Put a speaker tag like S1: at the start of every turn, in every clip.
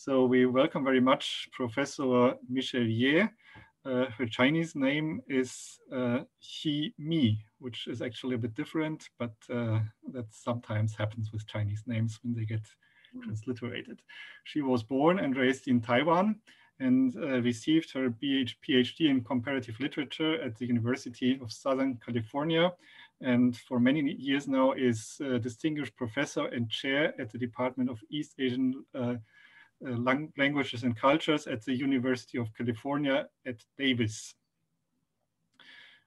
S1: So we welcome very much Professor Michelle Yeh. Uh, her Chinese name is uh, He Mi, which is actually a bit different, but uh, that sometimes happens with Chinese names when they get mm. transliterated. She was born and raised in Taiwan and uh, received her PhD in comparative literature at the University of Southern California. And for many years now is distinguished professor and chair at the Department of East Asian uh, uh, lang languages and cultures at the University of California at Davis,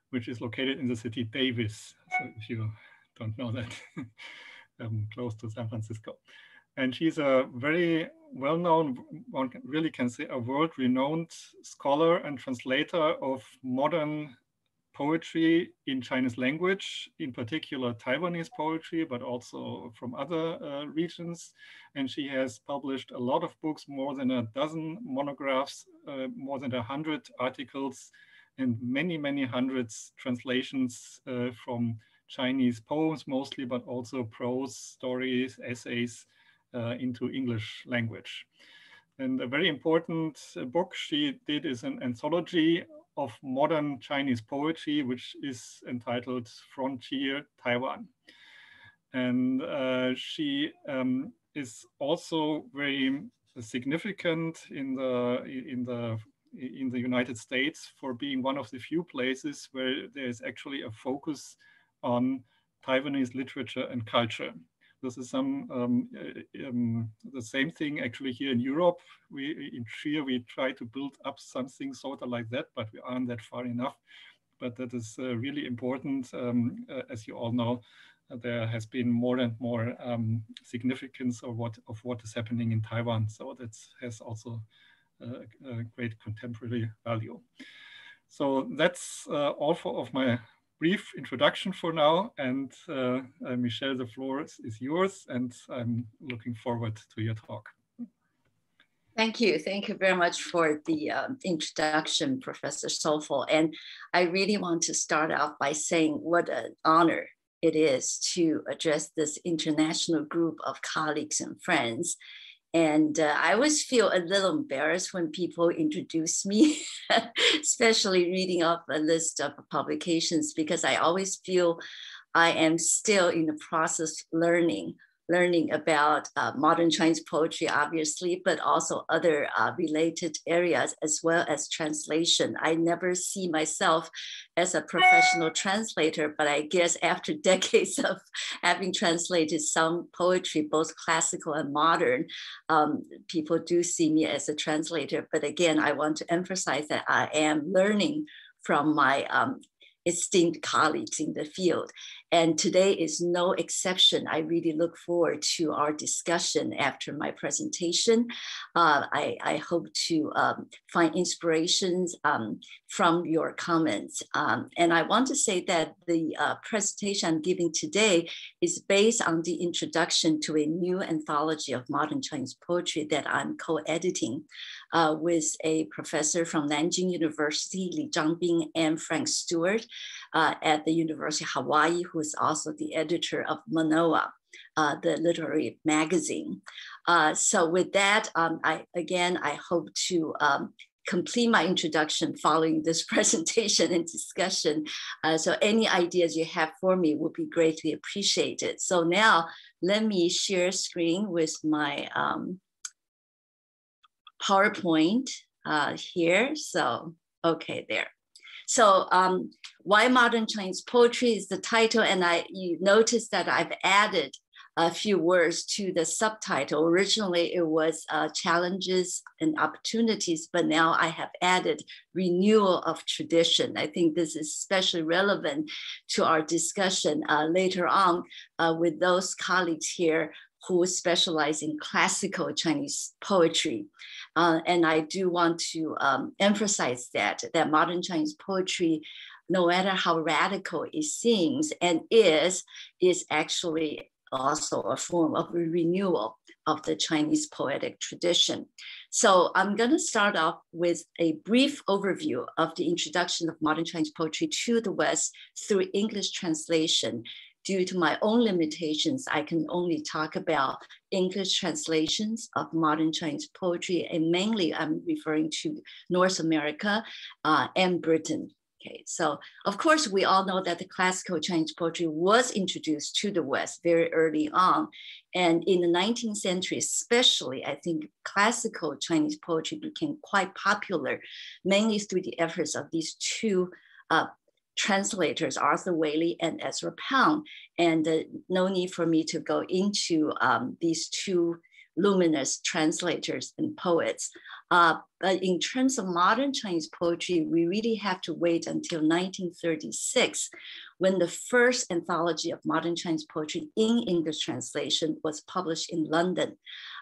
S1: which is located in the city Davis. So if you don't know that, um, close to San Francisco. And she's a very well-known, one really can say a world-renowned scholar and translator of modern poetry in Chinese language, in particular Taiwanese poetry, but also from other uh, regions. And she has published a lot of books, more than a dozen monographs, uh, more than a hundred articles, and many, many hundreds translations uh, from Chinese poems mostly, but also prose, stories, essays uh, into English language. And a very important uh, book she did is an anthology of modern Chinese poetry, which is entitled Frontier Taiwan. And uh, she um, is also very significant in the, in, the, in the United States for being one of the few places where there's actually a focus on Taiwanese literature and culture. This is some um, uh, um, the same thing actually here in Europe. We in Trier we try to build up something sort of like that, but we aren't that far enough. But that is uh, really important, um, uh, as you all know. Uh, there has been more and more um, significance of what of what is happening in Taiwan. So that has also uh, a great contemporary value. So that's uh, all for, of my brief introduction for now. And uh, uh, Michelle, the floor is, is yours, and I'm looking forward to your talk.
S2: Thank you. Thank you very much for the um, introduction, Professor Stoffel. And I really want to start off by saying what an honor it is to address this international group of colleagues and friends and uh, I always feel a little embarrassed when people introduce me, especially reading off a list of publications, because I always feel I am still in the process learning learning about uh, modern Chinese poetry, obviously, but also other uh, related areas as well as translation. I never see myself as a professional translator, but I guess after decades of having translated some poetry, both classical and modern, um, people do see me as a translator. But again, I want to emphasize that I am learning from my um, esteemed colleagues in the field. And today is no exception. I really look forward to our discussion after my presentation. Uh, I, I, hope to um, find inspirations um, from your comments. Um, and I want to say that the uh, presentation I'm giving today is based on the introduction to a new anthology of modern Chinese poetry that I'm co-editing uh, with a professor from Nanjing University, Li Zhangbin and Frank Stewart uh, at the University of Hawaii, who is also the editor of Manoa. Uh, the literary magazine. Uh, so with that, um, I again I hope to um, complete my introduction following this presentation and discussion. Uh, so any ideas you have for me would be greatly appreciated. So now let me share screen with my um, PowerPoint uh, here. So, okay, there. So um, why modern Chinese poetry is the title. And I you notice that I've added a few words to the subtitle. Originally, it was uh, challenges and opportunities, but now I have added renewal of tradition. I think this is especially relevant to our discussion uh, later on uh, with those colleagues here who specialize in classical Chinese poetry. Uh, and I do want to um, emphasize that, that modern Chinese poetry, no matter how radical it seems and is, is actually also a form of renewal of the Chinese poetic tradition. So I'm going to start off with a brief overview of the introduction of modern Chinese poetry to the West through English translation due to my own limitations, I can only talk about English translations of modern Chinese poetry, and mainly I'm referring to North America uh, and Britain. Okay, so of course we all know that the classical Chinese poetry was introduced to the West very early on. And in the 19th century, especially, I think classical Chinese poetry became quite popular, mainly through the efforts of these two uh, translators, Arthur Waley and Ezra Pound. And uh, no need for me to go into um, these two luminous translators and poets. Uh, but in terms of modern Chinese poetry, we really have to wait until 1936 when the first anthology of modern Chinese poetry in English translation was published in London.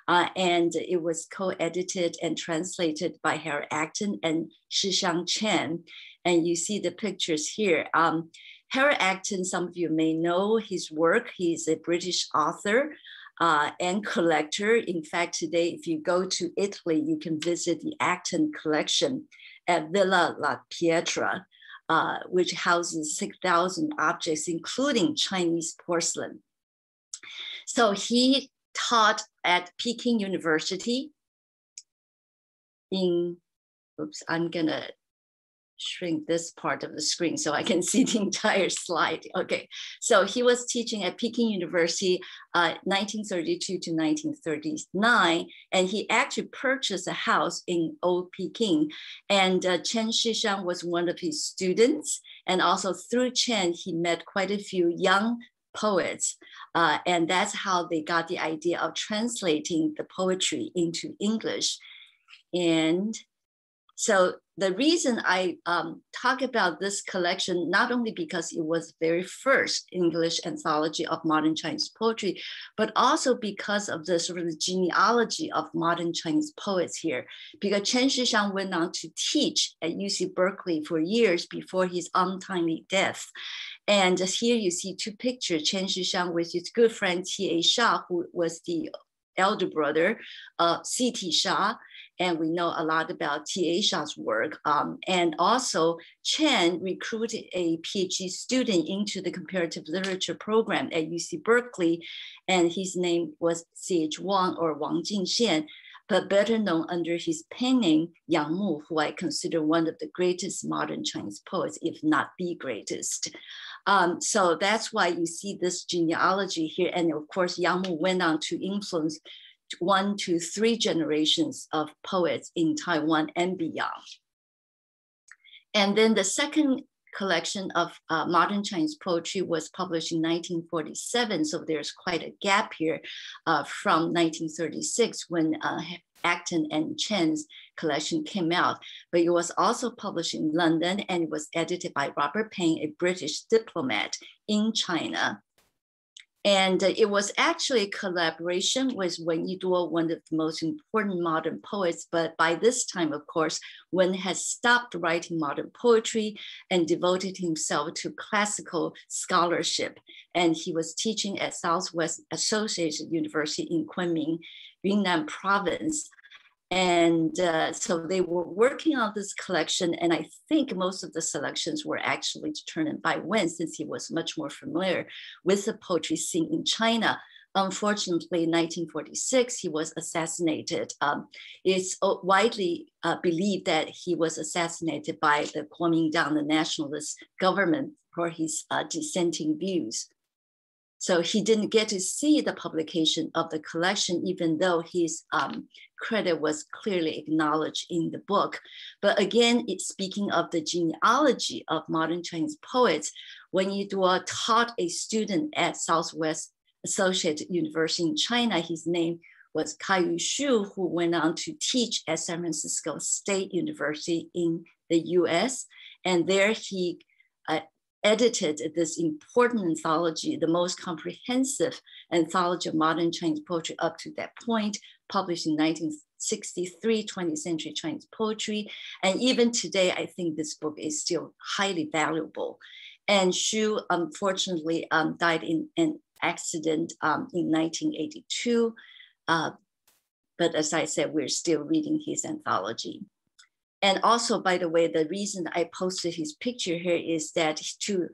S2: Uh, and it was co-edited and translated by Harold Acton and Shixiang Chen. And you see the pictures here. Um, Harold Acton, some of you may know his work. He's a British author uh, and collector. In fact, today, if you go to Italy, you can visit the Acton collection at Villa La Pietra, uh, which houses 6,000 objects, including Chinese porcelain. So he taught at Peking University in, oops, I'm gonna shrink this part of the screen so I can see the entire slide. Okay, so he was teaching at Peking University uh, 1932 to 1939, and he actually purchased a house in Old Peking. And uh, Chen Shixiang was one of his students. And also through Chen, he met quite a few young poets. Uh, and that's how they got the idea of translating the poetry into English. And so the reason I um, talk about this collection, not only because it was the very first English anthology of modern Chinese poetry, but also because of the sort of the genealogy of modern Chinese poets here. Because Chen Shixiang went on to teach at UC Berkeley for years before his untimely death. And just here you see two pictures, Chen Shixiang with his good friend T.A. Hsia, who was the elder brother, uh, C.T. Hsia, and we know a lot about T.A. Hsia's work. Um, and also, Chen recruited a PhD student into the comparative literature program at UC Berkeley, and his name was C.H. Wang or Wang Jingxian, but better known under his pen name Yang Mu, who I consider one of the greatest modern Chinese poets, if not the greatest. Um, so that's why you see this genealogy here. And of course, Yang Mu went on to influence one to three generations of poets in Taiwan and beyond. And then the second collection of uh, modern Chinese poetry was published in 1947. So there's quite a gap here uh, from 1936 when uh, Acton and Chen's collection came out. But it was also published in London and it was edited by Robert Payne, a British diplomat in China. And uh, it was actually a collaboration with Wen Yiduo, one of the most important modern poets. But by this time, of course, Wen has stopped writing modern poetry and devoted himself to classical scholarship. And he was teaching at Southwest Associated University in Kunming, Yunnan province and uh, so they were working on this collection, and I think most of the selections were actually determined by Wen, since he was much more familiar with the poetry scene in China. Unfortunately, in 1946, he was assassinated. Um, it's widely uh, believed that he was assassinated by the Kuomintang, the nationalist government, for his uh, dissenting views. So he didn't get to see the publication of the collection, even though his um, credit was clearly acknowledged in the book. But again, it, speaking of the genealogy of modern Chinese poets, Wen Yiduo taught a student at Southwest Associated University in China, his name was Kai Yu Hsu, who went on to teach at San Francisco State University in the US. And there he uh, edited this important anthology, the most comprehensive anthology of modern Chinese poetry up to that point, published in 1963, 20th century Chinese poetry. And even today, I think this book is still highly valuable. And Hsu unfortunately um, died in an accident um, in 1982. Uh, but as I said, we're still reading his anthology. And also, by the way, the reason I posted his picture here is that to,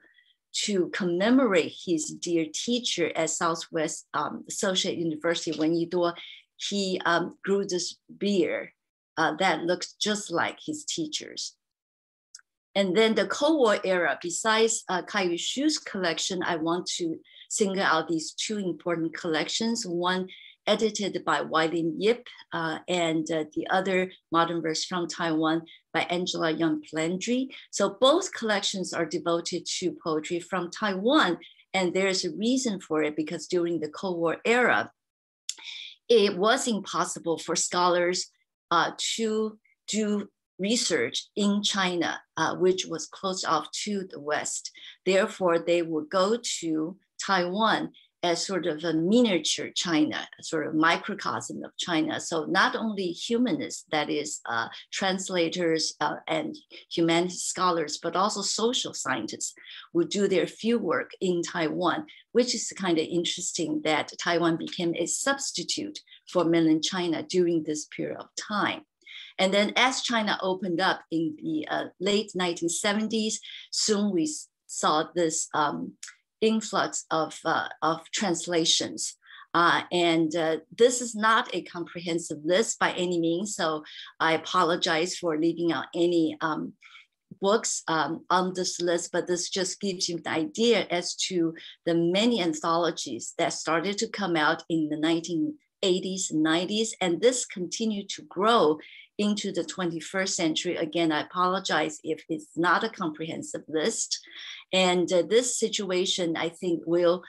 S2: to commemorate his dear teacher at Southwest um, Associate University, Wen Yiduo, he um, grew this beard uh, that looks just like his teachers. And then the Cold War era, besides uh, Kai Hsu's collection, I want to single out these two important collections. One edited by Wai-lim Yip, uh, and uh, the other modern verse from Taiwan by Angela Jung Palandri. So both collections are devoted to poetry from Taiwan. And there's a reason for it because during the Cold War era, it was impossible for scholars uh, to do research in China, uh, which was closed off to the West. Therefore, they would go to Taiwan as sort of a miniature China, sort of microcosm of China. So not only humanists, that is uh, translators uh, and humanities scholars, but also social scientists would do their field work in Taiwan, which is kind of interesting that Taiwan became a substitute for mainland China during this period of time. And then as China opened up in the uh, late 1970s, soon we saw this um, influx of, uh, of translations. Uh, and uh, this is not a comprehensive list by any means, so I apologize for leaving out any um, books um, on this list, but this just gives you an idea as to the many anthologies that started to come out in the 1980s and 90s, and this continued to grow into the 21st century. Again, I apologize if it's not a comprehensive list. And uh, this situation, I think, will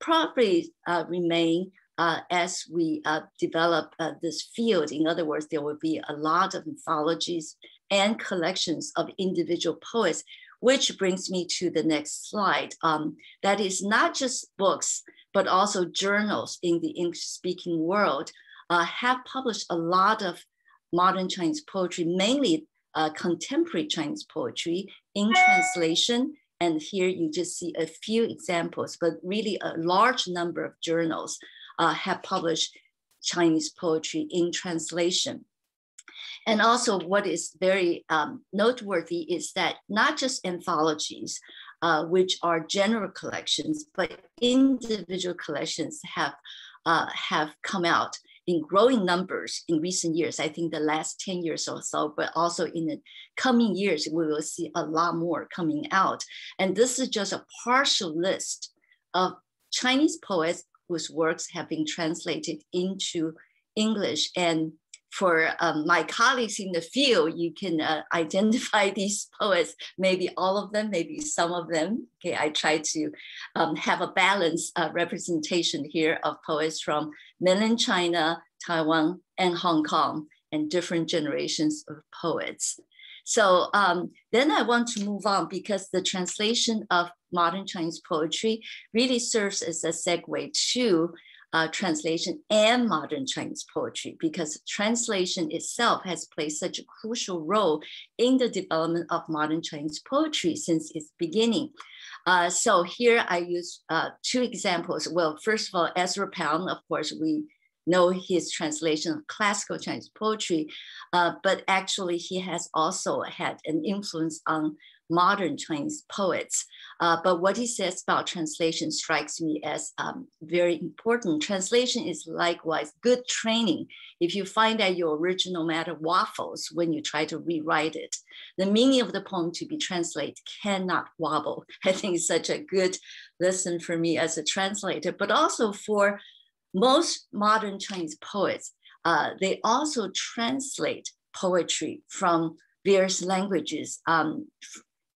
S2: probably uh, remain uh, as we uh, develop uh, this field. In other words, there will be a lot of anthologies and collections of individual poets, which brings me to the next slide. Um, that is not just books, but also journals in the English speaking world uh, have published a lot of modern Chinese poetry, mainly uh, contemporary Chinese poetry in translation. And here you just see a few examples, but really a large number of journals uh, have published Chinese poetry in translation. And also, what is very um, noteworthy is that not just anthologies, uh, which are general collections, but individual collections have uh, have come out in growing numbers in recent years. I think the last 10 years or so, but also in the coming years, we will see a lot more coming out. And this is just a partial list of Chinese poets whose works have been translated into English. And for um, my colleagues in the field, you can uh, identify these poets, maybe all of them, maybe some of them. Okay, I try to um, have a balanced uh, representation here of poets from mainland China, Taiwan, and Hong Kong, and different generations of poets. So um, then I want to move on because the translation of modern Chinese poetry really serves as a segue to uh, translation and modern Chinese poetry because translation itself has played such a crucial role in the development of modern Chinese poetry since its beginning. Uh, so here I use uh, two examples. Well, first of all, Ezra Pound, of course, we know his translation of classical Chinese poetry, uh, but actually he has also had an influence on modern Chinese poets. Uh, but what he says about translation strikes me as um, very important. Translation is likewise good training. If you find that your original matter waffles when you try to rewrite it, the meaning of the poem to be translated cannot wobble. I think it's such a good lesson for me as a translator, but also for most modern Chinese poets. Uh, they also translate poetry from various languages. Um,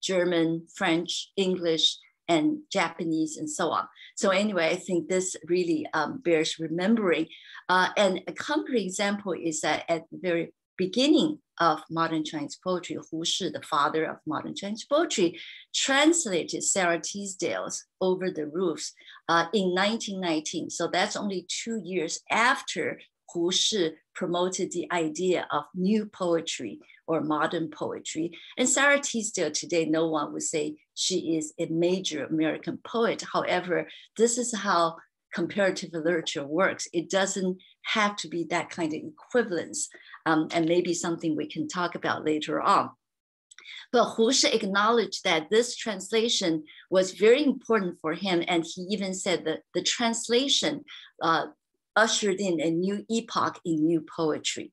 S2: German, French, English, and Japanese, and so on. So anyway, I think this really um, bears remembering. Uh, and a concrete example is that at the very beginning of modern Chinese poetry, Hu Shi, the father of modern Chinese poetry, translated Sarah Teasdale's Over the Roofs uh, in 1919. So that's only two years after Hu Shi promoted the idea of new poetry or modern poetry. And Sarah Teasdale today, no one would say she is a major American poet. However, this is how comparative literature works. It doesn't have to be that kind of equivalence, um, and maybe something we can talk about later on. But Hu Shi acknowledged that this translation was very important for him. And he even said that the translation uh, ushered in a new epoch in new poetry.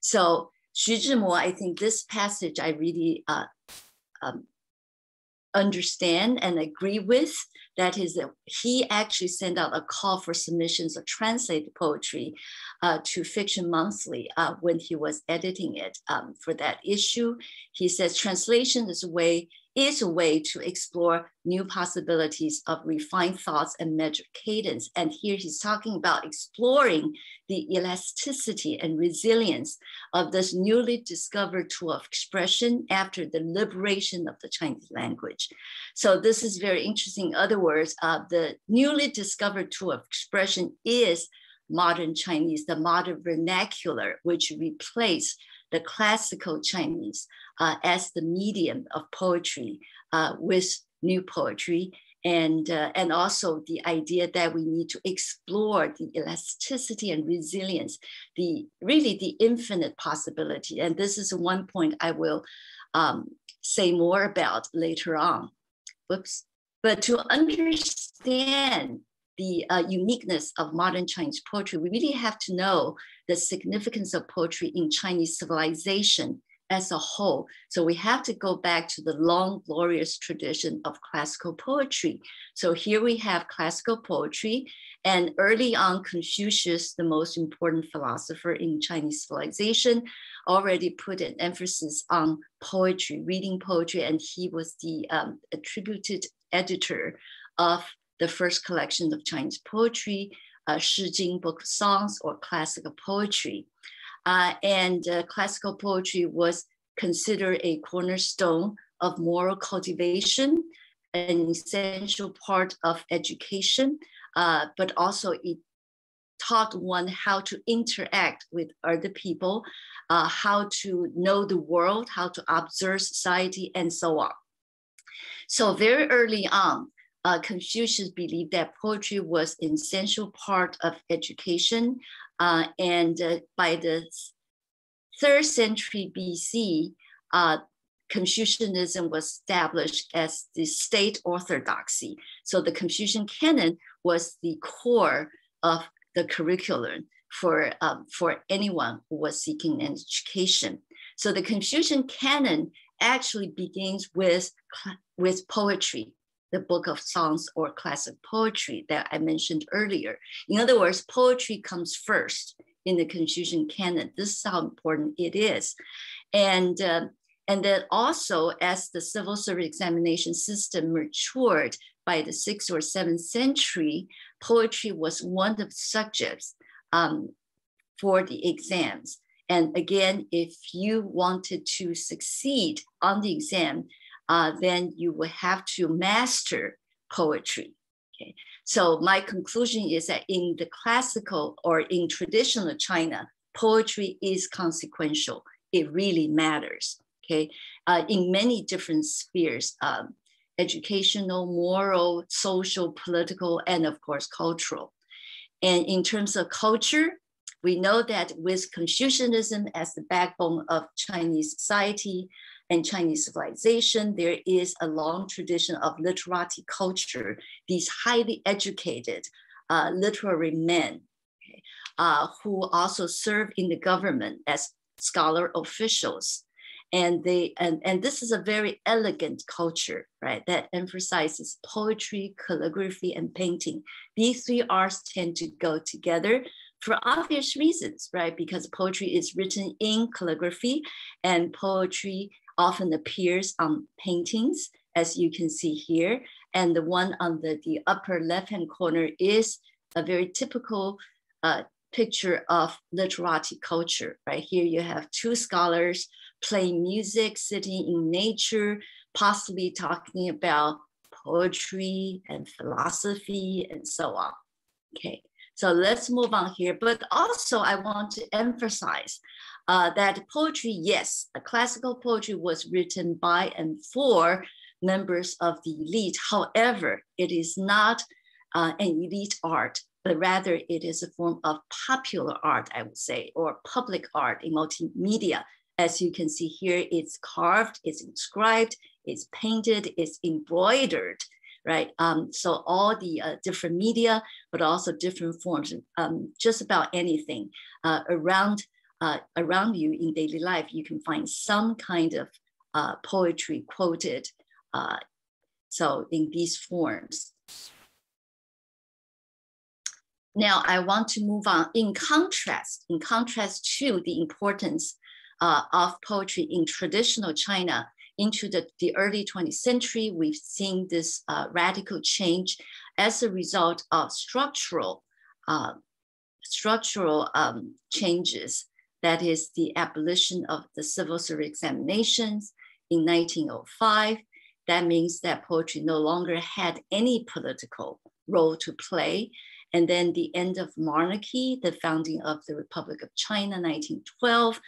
S2: So Xu Zhimo, I think this passage I really uh, um, understand and agree with. That is, that he actually sent out a call for submissions of translated poetry uh, to Fiction Monthly uh, when he was editing it um, for that issue. He says translation is a way is a way to explore new possibilities of refined thoughts and measured cadence. And here he's talking about exploring the elasticity and resilience of this newly discovered tool of expression after the liberation of the Chinese language. So this is very interesting. In other words, uh, the newly discovered tool of expression is modern Chinese, the modern vernacular, which replaced the classical Chinese uh, as the medium of poetry uh, with new poetry. And, uh, and also the idea that we need to explore the elasticity and resilience, the really the infinite possibility. And this is one point I will um, say more about later on. Whoops. But to understand the uh, uniqueness of modern Chinese poetry, we really have to know the significance of poetry in Chinese civilization as a whole. So we have to go back to the long, glorious tradition of classical poetry. So here we have classical poetry, and early on, Confucius, the most important philosopher in Chinese civilization, already put an emphasis on poetry, reading poetry, and he was the um, attributed editor of the first collection of Chinese poetry, uh, Jing book of songs or classical poetry. Uh, and uh, classical poetry was considered a cornerstone of moral cultivation, an essential part of education, uh, but also it taught one how to interact with other people, uh, how to know the world, how to observe society, and so on. So very early on, uh, Confucius believed that poetry was an essential part of education. Uh, and uh, by the third century BC, uh, Confucianism was established as the state orthodoxy. So the Confucian canon was the core of the curriculum for, um, for anyone who was seeking an education. So the Confucian canon actually begins with, with poetry the book of songs or classic poetry that I mentioned earlier. In other words, poetry comes first in the Confucian canon. This is how important it is. And, uh, and then also as the civil service examination system matured by the sixth or seventh century, poetry was one of the subjects um, for the exams. And again, if you wanted to succeed on the exam, uh, then you will have to master poetry. Okay. So my conclusion is that in the classical or in traditional China, poetry is consequential. It really matters. Okay. Uh, in many different spheres, um, educational, moral, social, political, and of course, cultural. And in terms of culture, we know that with Confucianism as the backbone of Chinese society, and Chinese civilization, there is a long tradition of literati culture, these highly educated uh, literary men okay, uh, who also serve in the government as scholar officials. And they and, and this is a very elegant culture, right? That emphasizes poetry, calligraphy, and painting. These three arts tend to go together for obvious reasons, right? Because poetry is written in calligraphy and poetry often appears on paintings, as you can see here. And the one on the, the upper left-hand corner is a very typical uh, picture of literati culture, right? Here you have two scholars playing music, sitting in nature, possibly talking about poetry and philosophy and so on. Okay, so let's move on here. But also I want to emphasize uh, that poetry, yes, classical poetry was written by and for members of the elite. However, it is not uh, an elite art, but rather it is a form of popular art, I would say, or public art in multimedia As you can see here, it's carved, it's inscribed, it's painted, it's embroidered, right? Um, so all the uh, different media, but also different forms, um, just about anything uh, around uh, around you in daily life, you can find some kind of uh, poetry quoted. Uh, so in these forms. Now I want to move on. In contrast, in contrast to the importance uh, of poetry in traditional China, into the, the early 20th century, we've seen this uh, radical change as a result of structural, uh, structural um, changes. That is the abolition of the civil service examinations in 1905. That means that poetry no longer had any political role to play. And then the end of monarchy, the founding of the Republic of China, 1912,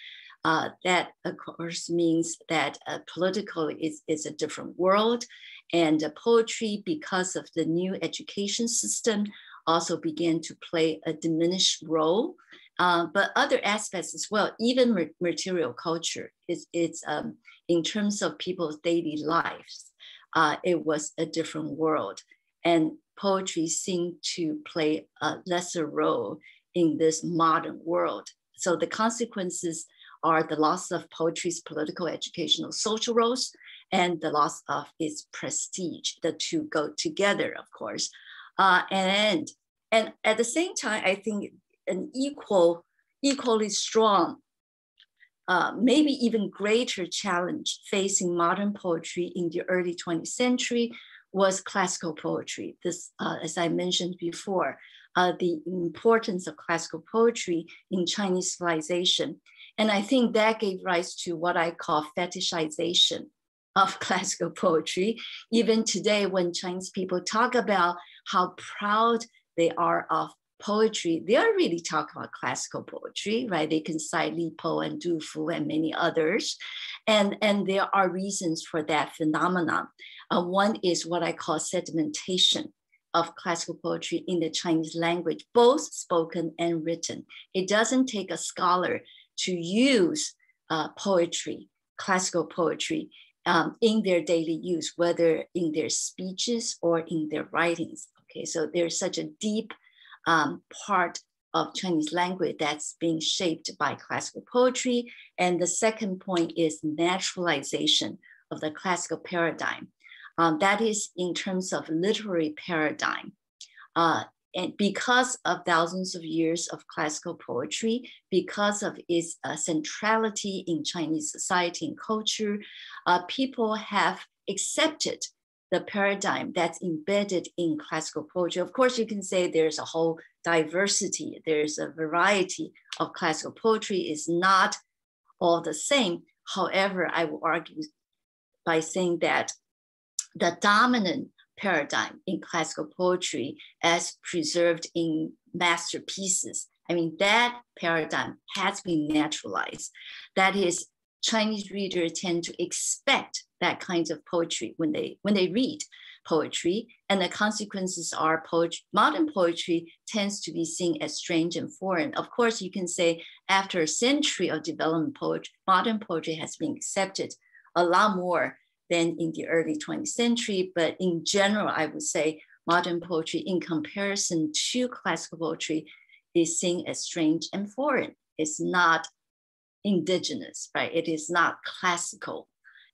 S2: uh, that of course means that uh, political is, is a different world. And uh, poetry, because of the new education system, also began to play a diminished role. Uh, but other aspects as well, even material culture, is it's um, in terms of people's daily lives, uh, it was a different world. And poetry seemed to play a lesser role in this modern world. So the consequences are the loss of poetry's political, educational, social roles, and the loss of its prestige. The two go together, of course. Uh, and, and at the same time, I think an equal, equally strong, uh, maybe even greater challenge facing modern poetry in the early 20th century was classical poetry. This, uh, as I mentioned before, uh, the importance of classical poetry in Chinese civilization and I think that gave rise to what I call fetishization of classical poetry. Even today, when Chinese people talk about how proud they are of poetry, they are really talking about classical poetry, right? They can cite Li Po and Du Fu and many others. And, and there are reasons for that phenomenon. Uh, one is what I call sedimentation of classical poetry in the Chinese language, both spoken and written. It doesn't take a scholar to use uh, poetry, classical poetry, um, in their daily use, whether in their speeches or in their writings. Okay, so there's such a deep um, part of Chinese language that's being shaped by classical poetry. And the second point is naturalization of the classical paradigm. Um, that is in terms of literary paradigm. Uh, and because of thousands of years of classical poetry, because of its uh, centrality in Chinese society and culture, uh, people have accepted the paradigm that's embedded in classical poetry. Of course, you can say there's a whole diversity, there's a variety of classical poetry, is not all the same. However, I will argue by saying that the dominant paradigm in classical poetry as preserved in masterpieces. I mean, that paradigm has been naturalized. That is, Chinese readers tend to expect that kind of poetry when they when they read poetry, and the consequences are poetry, modern poetry tends to be seen as strange and foreign. Of course, you can say after a century of development, poetry, modern poetry has been accepted a lot more than in the early 20th century. But in general, I would say modern poetry, in comparison to classical poetry, is seen as strange and foreign. It's not indigenous, right? It is not classical.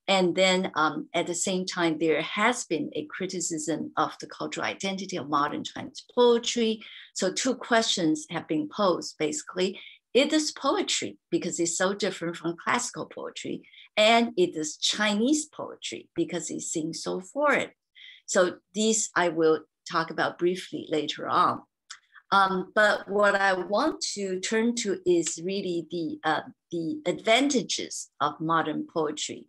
S2: And then um, at the same time, there has been a criticism of the cultural identity of modern Chinese poetry. So, two questions have been posed basically. It is poetry because it's so different from classical poetry and it is Chinese poetry because it seems so foreign. So these I will talk about briefly later on. Um, but what I want to turn to is really the, uh, the advantages of modern poetry.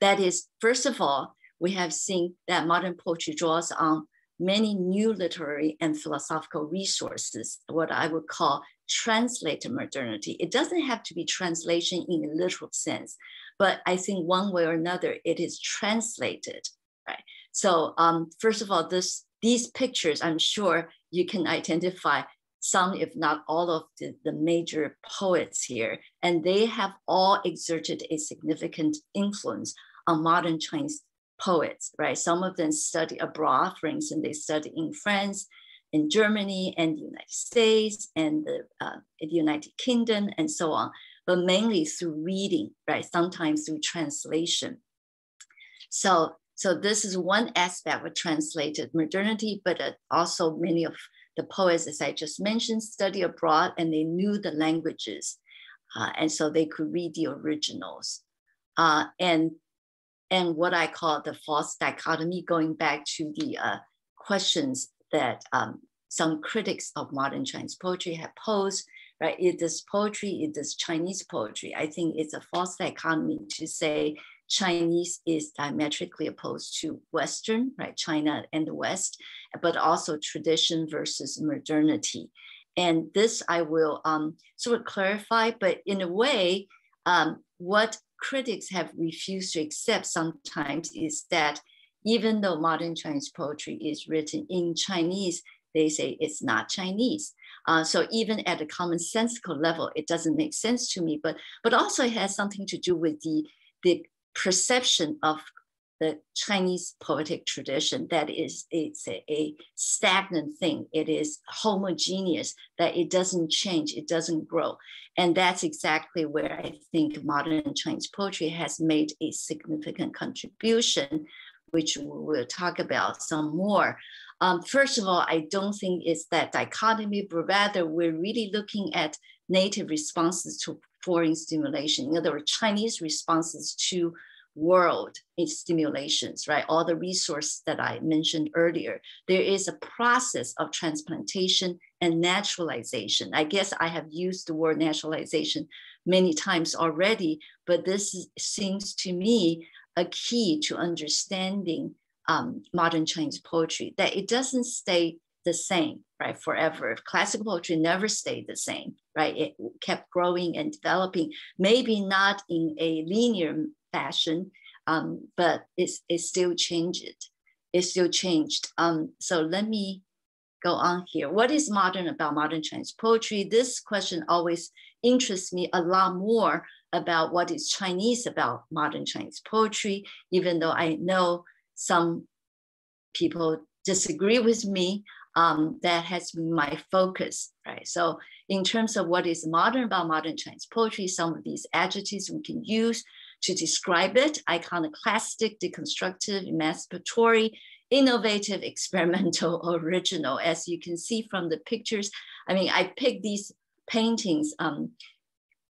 S2: That is, first of all, we have seen that modern poetry draws on many new literary and philosophical resources, what I would call translated modernity. It doesn't have to be translation in a literal sense, but I think one way or another, it is translated, right? So um, first of all, this these pictures, I'm sure you can identify some, if not all of the, the major poets here, and they have all exerted a significant influence on modern Chinese poets, right? Some of them study abroad, for instance, they study in France, in Germany, and the United States, and the, uh, the United Kingdom, and so on, but mainly through reading, right? Sometimes through translation. So, so this is one aspect of translated modernity, but also many of the poets, as I just mentioned, study abroad and they knew the languages. Uh, and so they could read the originals. Uh, and, and what I call the false dichotomy, going back to the uh, questions that um, some critics of modern Chinese poetry have posed, right? Is this poetry, is this Chinese poetry? I think it's a false dichotomy to say Chinese is diametrically opposed to Western, right? China and the West, but also tradition versus modernity. And this I will um, sort of clarify, but in a way, um, what critics have refused to accept sometimes is that even though modern Chinese poetry is written in Chinese, they say it's not Chinese. Uh, so even at a commonsensical level, it doesn't make sense to me. But but also it has something to do with the the perception of the Chinese poetic tradition that is it's a, a, stagnant thing. It is homogeneous, that it doesn't change, it doesn't grow. And that's exactly where I think modern Chinese poetry has made a significant contribution, which we'll talk about some more. Um, first of all, I don't think it's that dichotomy, but rather we're really looking at native responses to foreign stimulation. In other words, Chinese responses to world stimulations, right? All the resources that I mentioned earlier. There is a process of transplantation and naturalization. I guess I have used the word naturalization many times already, but this is, seems to me a key to understanding um, modern Chinese poetry, that it doesn't stay the same, right, forever. Classical poetry never stayed the same, right? It kept growing and developing, maybe not in a linear fashion, um, but it's, it still changed. It still changed. Um, so let me go on here. What is modern about modern Chinese poetry? This question always interests me a lot more about what is Chinese about modern Chinese poetry, even though I know some people disagree with me um, that has been my focus, right? So in terms of what is modern about modern Chinese poetry, some of these adjectives we can use to describe it, iconoclastic, deconstructive, emancipatory, innovative, experimental, original. As you can see from the pictures, I mean, I picked these paintings um,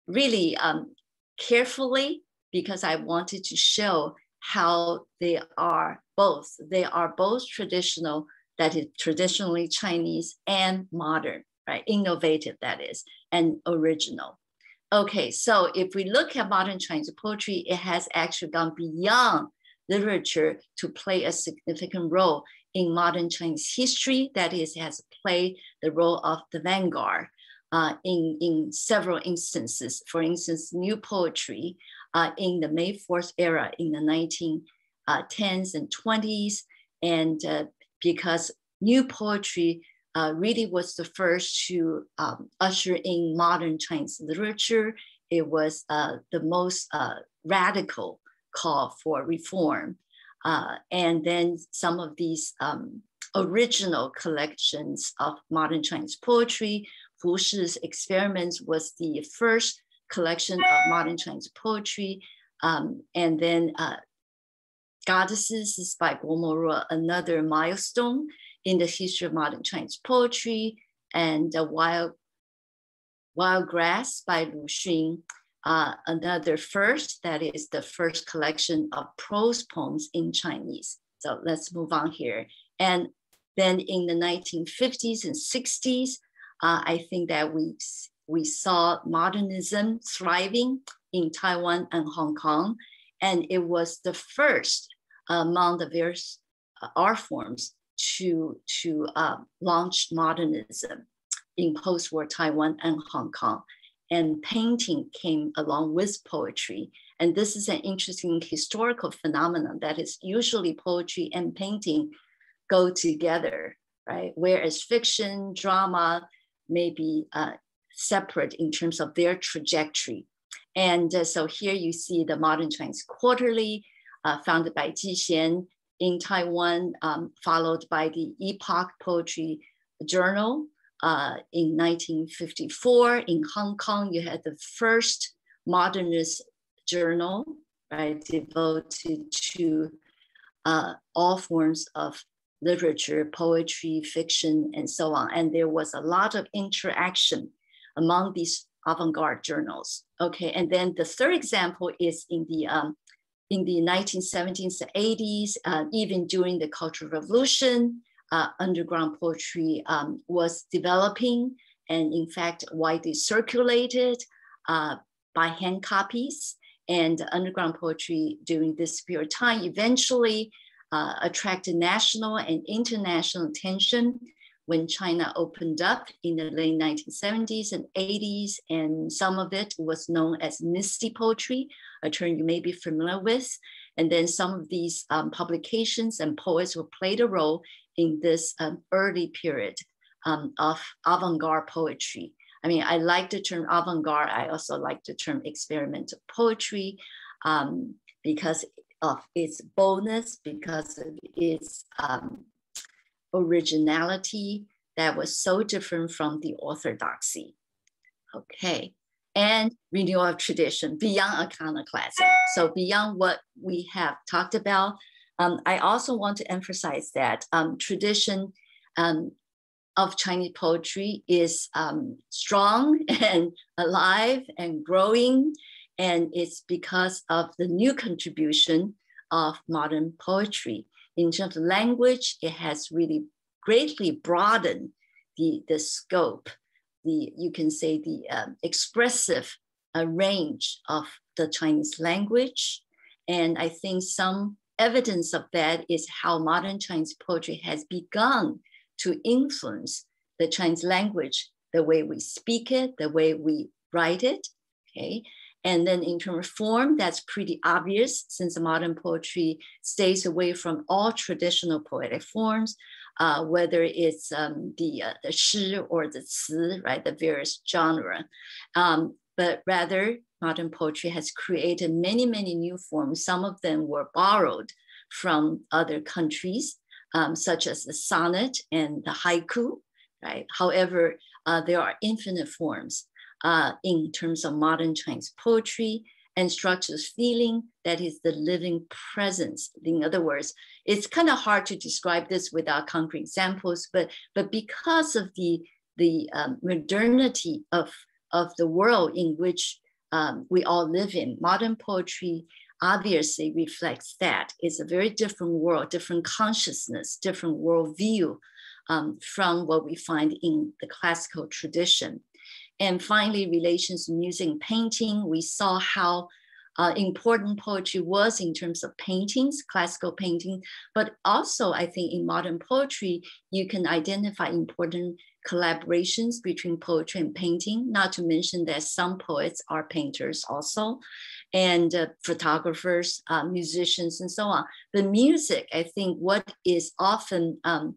S2: really um, carefully because I wanted to show how they are both. They are both traditional that is traditionally Chinese and modern, right? Innovative, that is, and original. Okay, so if we look at modern Chinese poetry, it has actually gone beyond literature to play a significant role in modern Chinese history. That is, has played the role of the vanguard uh, in, in several instances. For instance, new poetry uh, in the May 4th era in the 1910s uh, and 20s, and uh, because new poetry uh, really was the first to um, usher in modern Chinese literature. It was uh, the most uh, radical call for reform. Uh, and then some of these um, original collections of modern Chinese poetry, Hu Shi's Experiments was the first collection of modern Chinese poetry. Um, and then uh, Goddesses is by Guo Moruo, another milestone in the history of modern Chinese poetry, and the Wild, Wild Grass by Lu Xun, uh, another first, that is the first collection of prose poems in Chinese. So let's move on here. And then in the 1950s and 60s, uh, I think that we, we saw modernism thriving in Taiwan and Hong Kong. And it was the first among the various art forms to, to uh, launch modernism in post-war Taiwan and Hong Kong. And painting came along with poetry. And this is an interesting historical phenomenon that is usually poetry and painting go together, right? Whereas fiction, drama, may be uh, separate in terms of their trajectory. And uh, so here you see the Modern Chinese Quarterly, uh, founded by Ji Xian in Taiwan, um, followed by the Epoch Poetry Journal uh, in 1954. In Hong Kong, you had the first modernist journal, right, devoted to uh, all forms of literature, poetry, fiction, and so on. And there was a lot of interaction among these avant-garde journals. Okay, and then the third example is in the um, in the 1970s, 80s, uh, even during the Cultural Revolution, uh, underground poetry um, was developing and in fact widely circulated uh, by hand copies. And underground poetry during this period of time eventually uh, attracted national and international attention when China opened up in the late 1970s and 80s, and some of it was known as misty poetry, a term you may be familiar with. And then some of these um, publications and poets will played a role in this um, early period um, of avant-garde poetry. I mean, I like the term avant-garde. I also like the term experimental poetry um, because of its boldness, because of its um, originality that was so different from the orthodoxy. Okay, and renewal of tradition beyond iconoclasm. So beyond what we have talked about, um, I also want to emphasize that um, tradition um, of Chinese poetry is um, strong and alive and growing. And it's because of the new contribution of modern poetry in terms of language, it has really greatly broadened the, the scope, the you can say the um, expressive uh, range of the Chinese language. And I think some evidence of that is how modern Chinese poetry has begun to influence the Chinese language, the way we speak it, the way we write it. Okay. And then in terms of form, that's pretty obvious since modern poetry stays away from all traditional poetic forms, uh, whether it's um, the, uh, the shi or the ci, right, the various genre. Um, but rather, modern poetry has created many, many new forms. Some of them were borrowed from other countries, um, such as the sonnet and the haiku, right? However, uh, there are infinite forms uh, in terms of modern Chinese poetry and structures feeling that is the living presence. In other words, it's kind of hard to describe this without concrete examples, but, but because of the, the um, modernity of, of the world in which um, we all live in, modern poetry obviously reflects that. It's a very different world, different consciousness, different worldview um, from what we find in the classical tradition. And finally, relations music and painting. We saw how uh, important poetry was in terms of paintings, classical painting, but also I think in modern poetry, you can identify important collaborations between poetry and painting, not to mention that some poets are painters also, and uh, photographers, uh, musicians, and so on. The music, I think what is often um,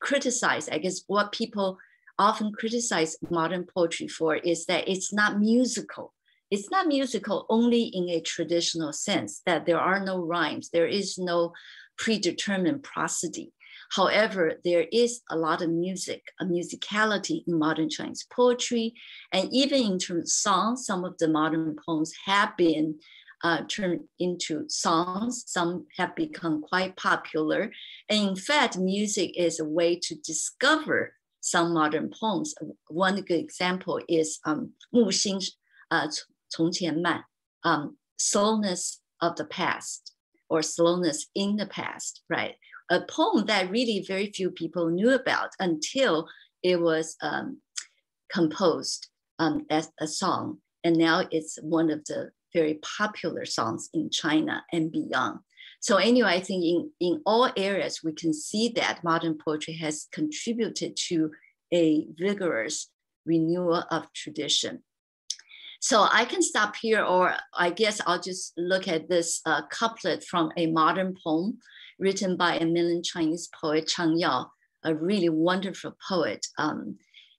S2: criticized, I guess what people often criticize modern poetry for is that it's not musical. It's not musical only in a traditional sense, that there are no rhymes, there is no predetermined prosody. However, there is a lot of music, a musicality in modern Chinese poetry. And even in terms of songs, some of the modern poems have been uh, turned into songs. Some have become quite popular. And in fact, music is a way to discover some modern poems. One good example is um, Mu Xin's uh, 从前慢, um, slowness of the past or slowness in the past, right? A poem that really very few people knew about until it was um, composed um, as a song. And now it's one of the very popular songs in China and beyond. So anyway, I think in, in all areas, we can see that modern poetry has contributed to a vigorous renewal of tradition. So I can stop here, or I guess I'll just look at this uh, couplet from a modern poem written by a mainland Chinese poet, Chang Yao, a really wonderful poet. Um,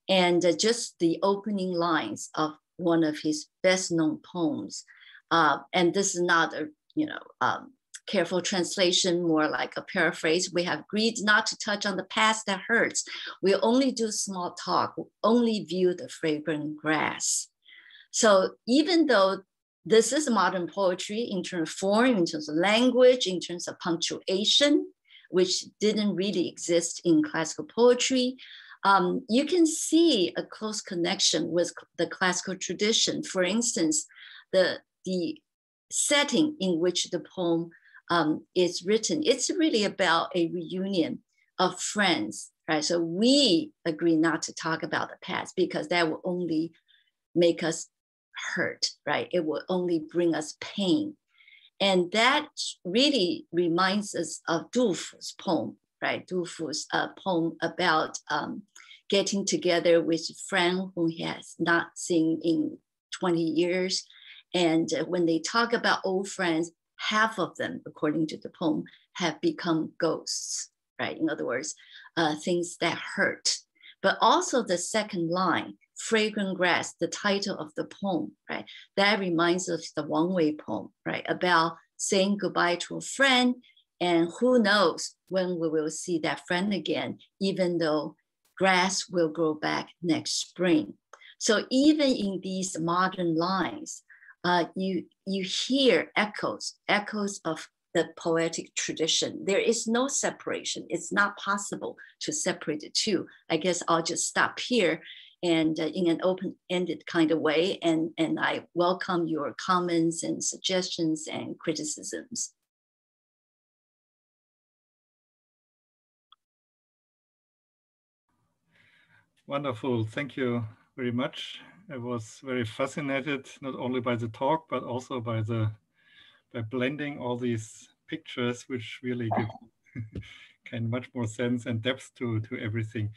S2: And uh, just the opening lines of one of his best known poems. Uh, and this is not a, you know, um, careful translation, more like a paraphrase. We have agreed not to touch on the past that hurts. We only do small talk, only view the fragrant grass. So even though this is modern poetry in terms of form, in terms of language, in terms of punctuation, which didn't really exist in classical poetry, um, you can see a close connection with the classical tradition. For instance, the, the setting in which the poem um, is written, it's really about a reunion of friends, right? So we agree not to talk about the past because that will only make us hurt, right? It will only bring us pain. And that really reminds us of Du Fu's poem, right? Du Fu's uh, poem about um, getting together with a friend who he has not seen in 20 years. And uh, when they talk about old friends, half of them, according to the poem, have become ghosts, right? In other words, uh, things that hurt. But also the second line, fragrant grass, the title of the poem, right? That reminds us of the Wang Wei poem, right? About saying goodbye to a friend and who knows when we will see that friend again, even though grass will grow back next spring. So even in these modern lines, uh, you, you hear echoes, echoes of the poetic tradition. There is no separation. It's not possible to separate the two. I guess I'll just stop here and uh, in an open-ended kind of way. And, and I welcome your comments and suggestions and criticisms.
S1: Wonderful. Thank you very much. I was very fascinated not only by the talk, but also by the by blending all these pictures, which really give kind of much more sense and depth to, to everything.